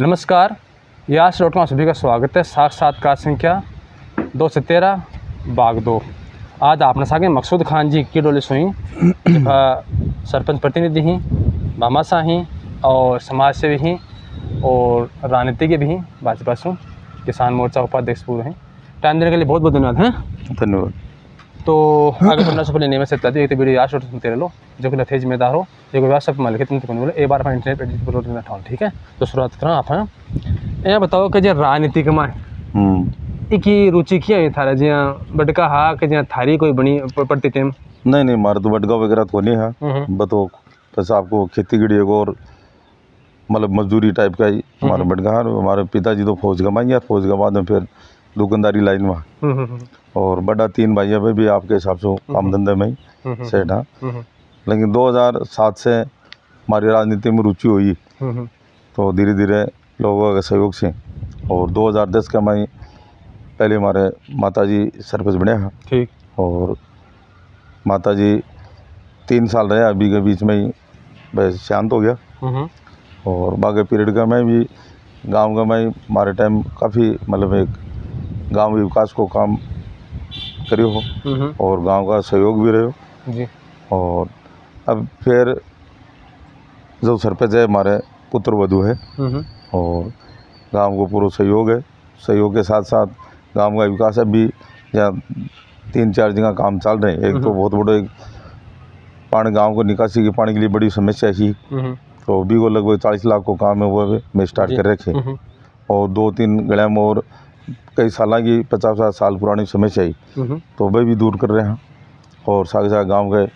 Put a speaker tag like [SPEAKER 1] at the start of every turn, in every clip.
[SPEAKER 1] नमस्कार, यास dot com सभी का स्वागत है। साक्षात्कार संख्या दो से तेरह बाग दो। आज आपने सागे मकसूद खान जी की डोली सुई सरपंच प्रतिनिधि ही भामाशाह ही और समाज सेवी ही और राजनीतिज्ञ भी हैं, भाजपा से। किसान मोर्चा उपाध्यक्ष पूर्व हैं। टाइम देने के लिए बहुत बहुत धन्यवाद, हैं?
[SPEAKER 2] धन्यवाद।
[SPEAKER 1] तो तुमने से पहले नियमित से तदी एक तो वीडियो यार सुनते जो कि लथे जिम्मेदार हो जो कि व्यास में लिखे तुम तो बोले एक बार अपना इंटरनेट एडिट पर उठा ठाओ ठीक है? तो शुरुआत करा आप बताओ कि जो राजनीतिक में
[SPEAKER 2] हम्म।
[SPEAKER 1] एक रुचि किया है थारा? जिया बटका हा कि जिया थारी कोई बनी पड़ती टेम
[SPEAKER 2] नहीं नहीं हमारा तो बटगा वगैरह तो नहीं है। बतो बस आपको खेती गड़ी एक और मतलब मजदूरी टाइप का ही हमारा बटगा है। हमारे पिताजी तो फौज गवाई है फौज के बाद में फिर दुकानदारी लाइन में
[SPEAKER 1] हम्म,
[SPEAKER 2] और बड़ा तीन भाइयों पे भी आपके हिसाब से काम धंधे में ही सेट है।
[SPEAKER 1] हम्म,
[SPEAKER 2] लेकिन 2007 से हमारी राजनीति में रुचि हुई।
[SPEAKER 1] हम्म,
[SPEAKER 2] तो धीरे धीरे लोगों के सहयोग से और 2010 का मैं पहले हमारे माताजी सरपंच बने हैं।
[SPEAKER 1] ठीक।
[SPEAKER 2] और माता जी तीन साल रहे अभी के बीच में ही बस शांत हो गया।
[SPEAKER 1] हम्म,
[SPEAKER 2] और बाकी पीरियड का मैं भी गाँव का मैं हमारे टाइम काफ़ी मतलब एक गाँव विकास को काम करियो हो और गाँव का सहयोग भी रहो
[SPEAKER 1] जी।
[SPEAKER 2] और अब फिर जो सरपंच है हमारे पुत्र वधु है। और गाँव को पूरा सहयोग है। सहयोग के साथ साथ गाँव का विकास अभी यहाँ तीन चार जगह काम चल रहे हैं। एक तो बहुत बड़े एक पानी गाँव को निकासी के पानी के लिए बड़ी समस्या थी। तो अभी को लगभग चालीस लाख को काम है वो मैं स्टार्ट कर रखे और दो तीन गड़िया में और कई साल की पचास पचास साल पुरानी समस्या ही।
[SPEAKER 1] हम्म,
[SPEAKER 2] तो वह भी दूर कर रहे हैं और साथ साथ गाँव गए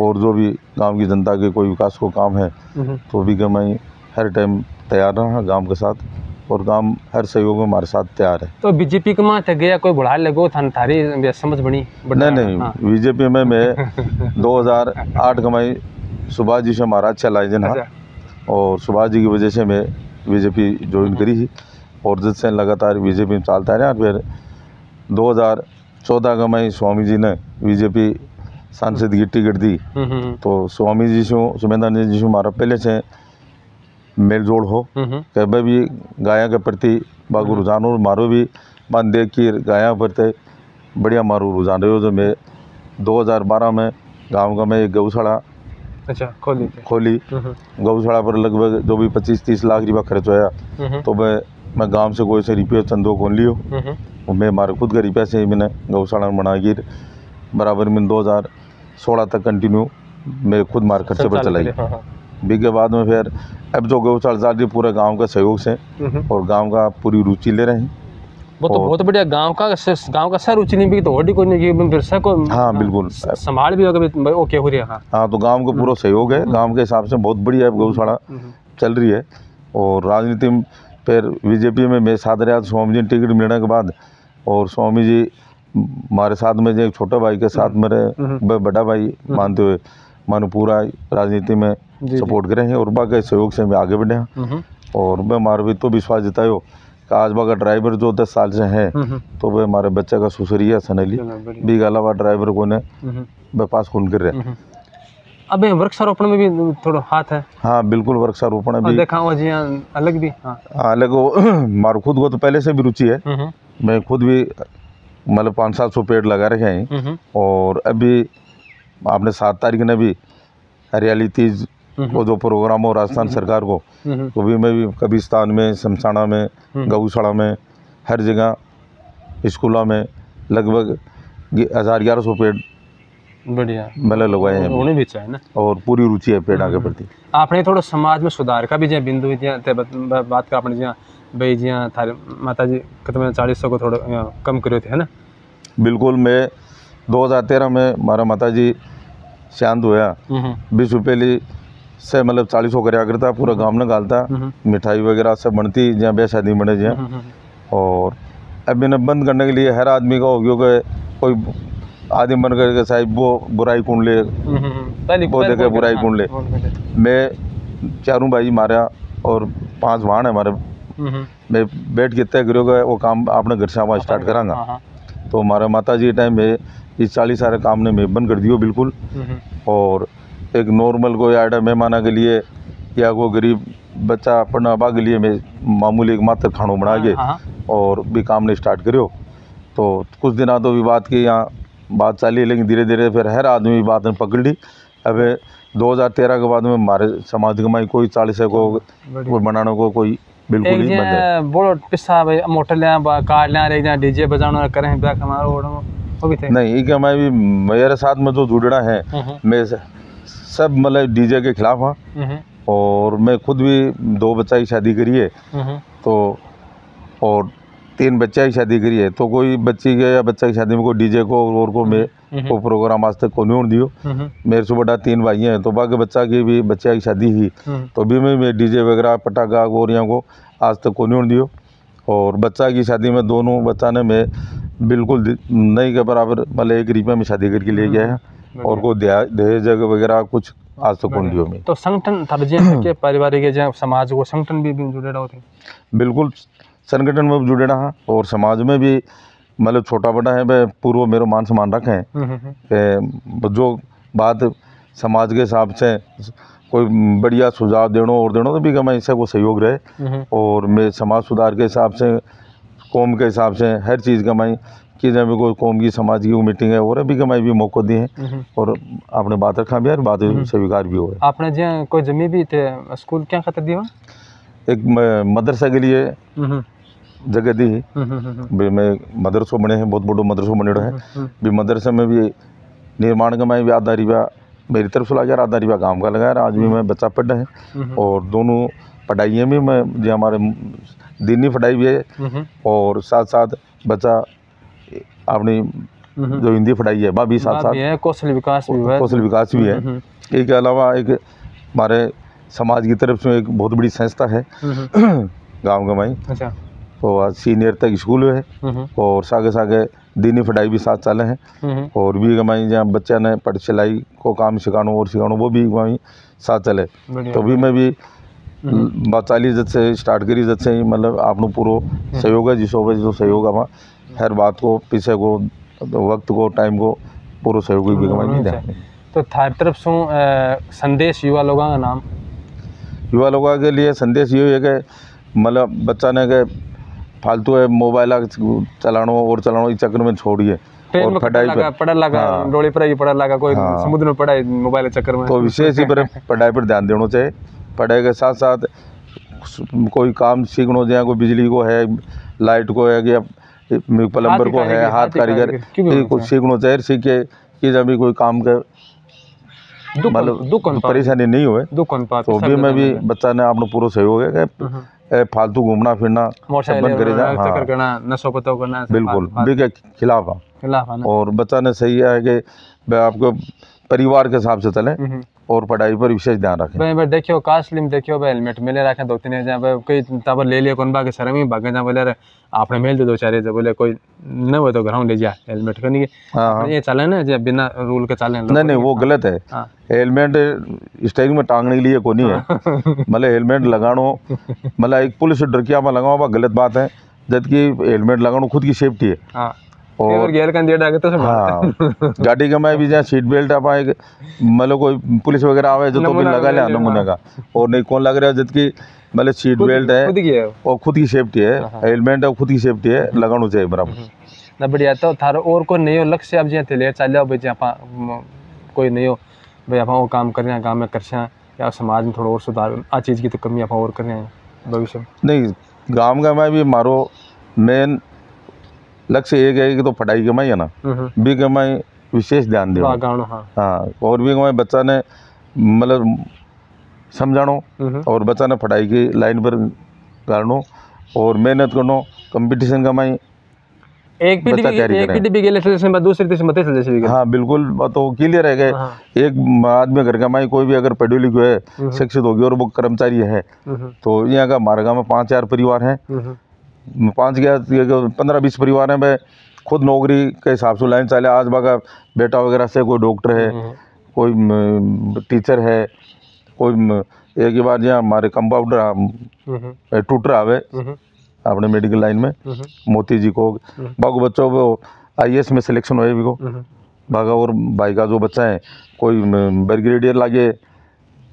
[SPEAKER 2] और जो भी गाँव की जनता के कोई विकास को काम है
[SPEAKER 1] हम्म,
[SPEAKER 2] तो भी कि मैं हर टाइम तैयार रहा गाँव के साथ और गाँव हर सहयोग में हमारे साथ तैयार है।
[SPEAKER 1] तो बीजेपी के माँ तक गया कोई बुढ़ा लगो थान थारी समझ बनी
[SPEAKER 2] नहीं नहीं
[SPEAKER 1] हाँ,
[SPEAKER 2] बीजेपी में मैं 2008 का मैं सुभाष जी से महाराज चलाए जन
[SPEAKER 1] अच्छा,
[SPEAKER 2] और सुभाष जी की वजह से मैं बीजेपी ज्वाइन करी थी और जिससे लगातार बीजेपी में चलता रहा फिर 2014 का मैं स्वामी जी ने बीजेपी सांसद की टिकट दी।
[SPEAKER 1] हम्म, हम्म,
[SPEAKER 2] तो स्वामी जी से सुमेंद्र जी से हमारा पहले से मेल जोड़ हो
[SPEAKER 1] हम्म,
[SPEAKER 2] कि मैं भी गाया के प्रति बागु रुझान और मारो भी मन देख के गाया प्रति बढ़िया मारो रुझान रहे हो। जो मैं 2012 में गाँव का मैं एक गौशाला
[SPEAKER 1] अच्छा खोल
[SPEAKER 2] खोली।
[SPEAKER 1] हम्म,
[SPEAKER 2] गौशाला पर लगभग जो भी 25-30 लाख रुपया खर्च होया
[SPEAKER 1] हम्म,
[SPEAKER 2] तो मैं मैं गाँव से कोई से रुपये चंदो खोल लियो।
[SPEAKER 1] हम्म,
[SPEAKER 2] और मैं मारे खुद के रुपये से मैंने गौशाला बना के बराबर में 2016 तक कंटिन्यू मैं खुद मार खर्चे पर चलाई।
[SPEAKER 1] हाँ, हाँ,
[SPEAKER 2] बी के बाद में फिर अब जो गौशाला रही पूरे गाँव के सहयोग से
[SPEAKER 1] हम्म,
[SPEAKER 2] और गाँव का पूरी रुचि ले रहे हैं।
[SPEAKER 1] वो तो बहुत बढ़िया गाँव का गाँव का सर रुचि नहीं भी तो होड़ी कोई नहीं की फिर से को
[SPEAKER 2] हाँ, बिल्कुल।
[SPEAKER 1] संभाल भी होगा भी ओके हो रही है हाँ।
[SPEAKER 2] हाँ तो गाँव का पूरा सहयोग है गाँव के हिसाब से बहुत बढ़िया गौशाला
[SPEAKER 1] हम्म,
[SPEAKER 2] चल रही है। और राजनीति में फिर बीजेपी में मैं साथ रहा स्वामी जी ने टिकट मिलने के बाद और स्वामी जी हमारे साथ में जो एक छोटा भाई के साथ मेरे
[SPEAKER 1] हम्म।
[SPEAKER 2] बड़ा भाई मानते हुए मानो पूरा राजनीति में। सपोर्ट करे हैं और बाकी सहयोग से मैं आगे बढ़े हैं
[SPEAKER 1] हम्म,
[SPEAKER 2] और मैं हमारे भी तो विश्वास जतायो कि आज बाका ड्राइवर जो दस साल से हैं
[SPEAKER 1] हम्म,
[SPEAKER 2] तो वह हमारे बच्चे का सुसरिया सनली। भी अलावा ड्राइवर को ने
[SPEAKER 1] हम्म,
[SPEAKER 2] पास खून कर रहे
[SPEAKER 1] हम्म। अब वृक्षारोपण में भी थोड़ा हाथ है।
[SPEAKER 2] हाँ बिल्कुल वृक्षारोपण अभी
[SPEAKER 1] देखा हुआ जी अलग भी हाँ।
[SPEAKER 2] हाँ लेकिन हमारे खुद को तो पहले से भी रुचि है।
[SPEAKER 1] हम्म,
[SPEAKER 2] मैं खुद भी मतलब पाँच सात सौ पेड़ लगा रखे हैं।
[SPEAKER 1] हम्म,
[SPEAKER 2] और अभी आपने सात तारीख ने भी हरियाली तीज
[SPEAKER 1] हम्म,
[SPEAKER 2] वो जो प्रोग्राम हो राजस्थान सरकार को
[SPEAKER 1] हम्म,
[SPEAKER 2] तो भी मैं भी कब्रिस्तान में शमशाना में
[SPEAKER 1] हम्म।
[SPEAKER 2] गौशाला में हर जगह स्कूलों में लगभग हज़ार ग्यारह सौ पेड़
[SPEAKER 1] बढ़िया।
[SPEAKER 2] मेला लगाए हैं।
[SPEAKER 1] भी चाहिए ना।
[SPEAKER 2] और पूरी रुचि है
[SPEAKER 1] आपने थोड़ा समाज में सुधार का भी बिंदु बात का भाई थारे माता जी चालीस सौ को थोड़ा कम करो थे है ना?
[SPEAKER 2] बिल्कुल मैं 2013 में मारा माता जी शांत होया।
[SPEAKER 1] हम्म।
[SPEAKER 2] बीस रुपये से मतलब चालीस सौ करता पूरा गाँव ने गालता।
[SPEAKER 1] हम्म।
[SPEAKER 2] मिठाई वगैरह सब बनती जहाँ ब्याह शादी बने जहाँ
[SPEAKER 1] हम्म,
[SPEAKER 2] और अब बंद करने के लिए हर आदमी का हो गया कोई आदमी बन करके साहब वो बुराई कुंड ले
[SPEAKER 1] हम्म, हम्म,
[SPEAKER 2] वो देखे बुराई कुंड ले
[SPEAKER 1] हाँ, बोल के-
[SPEAKER 2] मैं चारों भाई मारा और पाँच वाहन है हमारे।
[SPEAKER 1] हम्म, हम्म,
[SPEAKER 2] मैं बैठ के तय करोगे वो काम अपने घर से वहाँ स्टार्ट करांगा।
[SPEAKER 1] हाँ, हाँ,
[SPEAKER 2] तो हमारे माता जी टाइम में इस चालीस सारे काम ने मैं बंद कर दियो बिल्कुल।
[SPEAKER 1] हम्म,
[SPEAKER 2] और एक नॉर्मल कोई आइटम मेहमाना के लिए या कोई गरीब बच्चा अपना बाग लिए मैं मामूली एक मात्र खानों बना के और भी काम ने स्टार्ट करियो। तो कुछ दिन आ तो भी बात की यहाँ बात चली लेकिन धीरे धीरे फिर हर आदमी बात ने पकड़ ली अब 2013 के बाद में हमारे समाज के में कोई चालीस को कोई बनाने को कोई बिल्कुल
[SPEAKER 1] एक
[SPEAKER 2] ही। बंद
[SPEAKER 1] बोलो पिस्सा भाई मोटर लिया कार लिया एक जहाँ डीजे बजाना करें ब्याह हमारा वो भी
[SPEAKER 2] नहीं क्या मैं भी मेरे साथ में जो जुड़ना है।
[SPEAKER 1] हम्म,
[SPEAKER 2] मैं सब मतलब डीजे के खिलाफ हाँ। और मैं खुद भी दो बच्चा की शादी करी है।
[SPEAKER 1] हम्म,
[SPEAKER 2] तो और तीन बच्चा की शादी करी है तो कोई बच्ची के या बच्चा की शादी में कोई डीजे को और को मैं
[SPEAKER 1] हम्म,
[SPEAKER 2] को प्रोग्राम आज तक को नहीं दियो।
[SPEAKER 1] हम्म,
[SPEAKER 2] मेरे से बड़ा तीन भाई हैं तो बाकी बच्चा की भी बच्चा की शादी ही।
[SPEAKER 1] हम्म,
[SPEAKER 2] तो भी मैं मैं डीजे वगैरह पटाखा गोरिया को आज तक को नहीं दियो। और बच्चा की शादी में दोनों बच्चा ने मैं बिल्कुल नहीं के बराबर मतलब एक रुपये में शादी करके ले गया है। और दया- दहेज वगैरह कुछ आज तक को नहीं दियो
[SPEAKER 1] तो संगठन के पारिवारिक समाज को संगठन भी जुड़े रहो थे
[SPEAKER 2] बिल्कुल संगठन में जुड़े रहा और समाज में भी मतलब छोटा बड़ा है वह पूर्व मेरो मान सम्मान रखे। हैं
[SPEAKER 1] हम्म, हम्म,
[SPEAKER 2] कि जो बात समाज के हिसाब से कोई बढ़िया सुझाव देनो और देनो तो भी कि मैं इससे को सहयोग रहे।
[SPEAKER 1] हम्म,
[SPEAKER 2] और मैं समाज सुधार के हिसाब से कौम के हिसाब से हर चीज़ का मैं कि जब भी कोई कौम की समाज की मीटिंग है और भी कि मैं भी मौका दिए हैं।
[SPEAKER 1] हम्म।
[SPEAKER 2] और आपने बात रखा भी है और बात स्वीकार भी हो है।
[SPEAKER 1] आपने जे कोई जमी भी थे स्कूल क्या खातिर दिया
[SPEAKER 2] एक मदरसा के लिए
[SPEAKER 1] हम्म,
[SPEAKER 2] जगह दी है।
[SPEAKER 1] हम्म, हम्म, हम्म,
[SPEAKER 2] भी मैं मदरसों बने हैं बहुत बड़ो मदरसो बने है। भी मदरसे में भी निर्माण का मैं भी आधा रिपया मेरी तरफ़ से लगा आधा रिपया गाँव का यार, आज भी मैं बच्चा पढ़ है और दोनों पढ़ाइयाँ भी मैं जो हमारे दीनी पढ़ाई भी है। और साथ साथ बच्चा अपनी जो हिंदी पढ़ाई है वह भी साथ साथ
[SPEAKER 1] कौशल विकास भी है।
[SPEAKER 2] कौशल विकास भी है। इसके अलावा एक हमारे समाज की तरफ़ से एक बहुत बड़ी संस्था है। गाँव माई
[SPEAKER 1] अच्छा।
[SPEAKER 2] आज सीनियर तक स्कूल है।
[SPEAKER 1] हम्म,
[SPEAKER 2] और सागे सागे दीनी पढ़ाई भी साथ चले हैं।
[SPEAKER 1] हम्म,
[SPEAKER 2] और भी कमाई जहाँ बच्चा ने पढ़ सिलाई को काम सिखानो और सिखानो वो भी वहीं साथ चले। तो भी मैं भी
[SPEAKER 1] हम्म,
[SPEAKER 2] बात चालीस जब से स्टार्ट करी जब से ही मतलब आपनो पूरो सहयोग है जिसो जो सहयोग है वहाँ हर बात को पीछे को वक्त को टाइम को पूरा सहयोग भी कमाई नहीं
[SPEAKER 1] अच्छा। तो थारी तरफ़ से संदेश युवा लोगों का नाम?
[SPEAKER 2] युवा लोगों के लिए संदेश ये है कि मतलब बच्चा ने के फालतू है मोबाइल चलानो और चलानो इस चक्कर में छोड़िए
[SPEAKER 1] ट्रेन में
[SPEAKER 2] पढ़ाई
[SPEAKER 1] लगा पढ़ा लगा
[SPEAKER 2] हाँ।
[SPEAKER 1] डोली पर ही पढ़ा लगा कोई
[SPEAKER 2] हाँ।
[SPEAKER 1] समुद्र में पढ़ा मोबाइल के चक्कर में
[SPEAKER 2] तो विशेष ही पर पढ़ाई पर ध्यान देना चाहिए पढ़ाई के साथ साथ कोई काम सीखना जाए कोई बिजली को है लाइट को है या प्लम्बर को है हाथ कारीगर ये कुछ सीखना चाहिए सीख के कि जब भी कोई काम के मतलब परेशानी नहीं हुए तो भी मैं भी बच्चा ने अपना पूरा सहयोग है
[SPEAKER 1] हम्म।
[SPEAKER 2] फालतू घूमना फिरना बंद करे हाँ।
[SPEAKER 1] नशो पतो करना सब
[SPEAKER 2] बिल्कुल खिलाफ हाँ
[SPEAKER 1] खिलाफ
[SPEAKER 2] और बच्चा ने सही है कि आपको परिवार के हिसाब से चले।
[SPEAKER 1] हम्म।
[SPEAKER 2] और पढ़ाई पर विशेष ध्यान रखें।
[SPEAKER 1] भाई भाई देखियो कास्टली में देखियो भाई हेलमेट मिले रखे दो तीन जहाँ पे कोई तब ले लिया कौन बाकी शर्म ही भागे जहाँ बोले आपने मिल दे दो चार जब बोले कोई न हो तो घर ले जा हेलमेट करनी है
[SPEAKER 2] हाँ। हाँ
[SPEAKER 1] ये चले ना जो बिना रूल के चले
[SPEAKER 2] नहीं नहीं वो गलत है।
[SPEAKER 1] हाँ।
[SPEAKER 2] हेलमेट स्टेरिंग में टांगने के लिए नहीं है। मतलब हेलमेट लगानो मतलब एक पुलिस डरकिया में लगाओ गलत बात है। जबकि हेलमेट लगानो खुद की सेफ्टी है।
[SPEAKER 1] हाँ।
[SPEAKER 2] और
[SPEAKER 1] और गेयर का दिया डाके तो सब
[SPEAKER 2] हाँ गाड़ी का मैं भी जहाँ सीट बेल्ट आप आए मतलब कोई पुलिस वगैरह आवे जो तो भी लगा ले
[SPEAKER 1] ले लियो,
[SPEAKER 2] नमूने का। और नहीं कौन लग रहा है जबकि मतलब सीट बेल्ट है
[SPEAKER 1] है
[SPEAKER 2] और खुद की सेफ्टी है हेलमेट है खुद की सेफ्टी है लगाना चाहिए बराबर।
[SPEAKER 1] ना बढ़िया तो थारो और कोई नहीं हो लक्ष्य अब जे ले चल जाओ भाई जे आपा म, कोई नहीं हो भाई आप वो काम कर रहे हैं गाँव में कर रहे या समाज में थोड़ा और सुधार आ चीज़ की तो कमी आप और कर रहे हैं भविष्य में।
[SPEAKER 2] नहीं गाँव का मैं भी मारो मेन लक्ष्य एक है कि तो पढ़ाई कमाई है ना।
[SPEAKER 1] हम्म
[SPEAKER 2] भी कमाई विशेष ध्यान दे
[SPEAKER 1] हाँ।
[SPEAKER 2] हाँ और भी कमाई बच्चा ने मतलब समझानो
[SPEAKER 1] हम्म
[SPEAKER 2] और बच्चा ने पढ़ाई की लाइन पर गाड़नो और मेहनत करनो कंपटीशन कमाई
[SPEAKER 1] एक एक
[SPEAKER 2] करें।
[SPEAKER 1] पीढ़ी भी गेले तीसरे में दूसरी तीसरी भी गेले
[SPEAKER 2] हाँ बिल्कुल तो क्लियर है कि
[SPEAKER 1] हाँ।
[SPEAKER 2] एक आदमी घर कमाई कोई भी अगर पढ़ी लिखी है शिक्षित होगी और वो कर्मचारी है
[SPEAKER 1] हम्म
[SPEAKER 2] तो यहाँ का हमारे गाँव में पाँच चार परिवार हैं।
[SPEAKER 1] हम्म।
[SPEAKER 2] पाँच गया पंद्रह बीस परिवार हैं मैं खुद नौकरी के हिसाब से लाइन चले आज बागा बेटा वगैरह से कोई डॉक्टर है
[SPEAKER 1] हम्म।
[SPEAKER 2] कोई टीचर है कोई एक ही बार यहाँ हमारे कंपाउंडर
[SPEAKER 1] हम्म।
[SPEAKER 2] टूटर आवे
[SPEAKER 1] हम्म।
[SPEAKER 2] अपने मेडिकल लाइन में। मोती जी को बाकी बच्चों को आई में सिलेक्शन हुए भी को। बागा और भाई का जो बच्चा है कोई ब्रिगेडियर लागे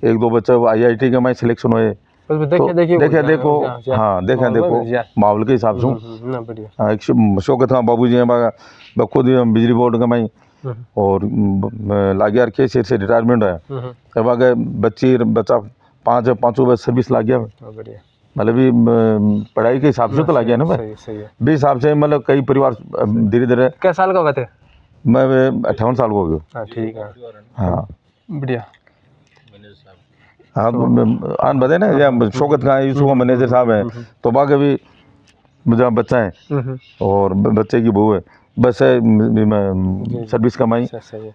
[SPEAKER 2] एक दो बच्चे आईआईटी के में सिलेक्शन हुए।
[SPEAKER 1] देखे देखिए
[SPEAKER 2] देखे देखो हाँ देखे देखो माहौल के हिसाब से
[SPEAKER 1] हम्म,
[SPEAKER 2] हाँ, शो- शौकत बाबू जी हैं बा- बा खुद बिजली बोर्ड का मैं
[SPEAKER 1] हम्म,
[SPEAKER 2] और लागियार के से से रिटायरमेंट है
[SPEAKER 1] हम्म,
[SPEAKER 2] तब आगे बच्ची बच्चा पाँच पाँचों बस सर्विस लाग गया
[SPEAKER 1] हाँ,
[SPEAKER 2] मतलब भी पढ़ाई के हिसाब से तो लाग गया ना
[SPEAKER 1] सही
[SPEAKER 2] भी हिसाब से मतलब कई परिवार धीरे धीरे।
[SPEAKER 1] कै साल का हुआ थे
[SPEAKER 2] मैं अट्ठावन साल को हो गया।
[SPEAKER 1] हाँ ठीक है।
[SPEAKER 2] हाँ।
[SPEAKER 1] बढ़िया।
[SPEAKER 2] हाँ तो आन बता ना या शौकत खां यूसुफ का मैनेजर साहब हैं तो बाकी भी मुझे बच्चा है।
[SPEAKER 1] हम्म, हम्म,
[SPEAKER 2] और बच्चे की बहू है। बस है सर्विस कमाई
[SPEAKER 1] सही सही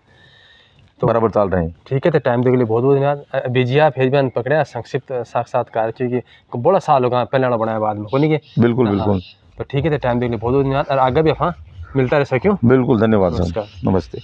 [SPEAKER 2] बराबर चल रहे हैं।
[SPEAKER 1] ठीक है तो टाइम देने के लिए बहुत बहुत धन्यवाद। बीजिया फिर भी पकड़े संक्षिप्त साक्षात्कार क्योंकि बड़ा साल होगा पहले वाला बनाया बाद में को? नहीं के
[SPEAKER 2] बिल्कुल। बिल्कुल
[SPEAKER 1] तो ठीक है तो टाइम देने के लिए बहुत बहुत धन्यवाद। और आगे भी हाँ मिलता रह सक्यूँ
[SPEAKER 2] बिल्कुल धन्यवाद। सर। नमस्ते।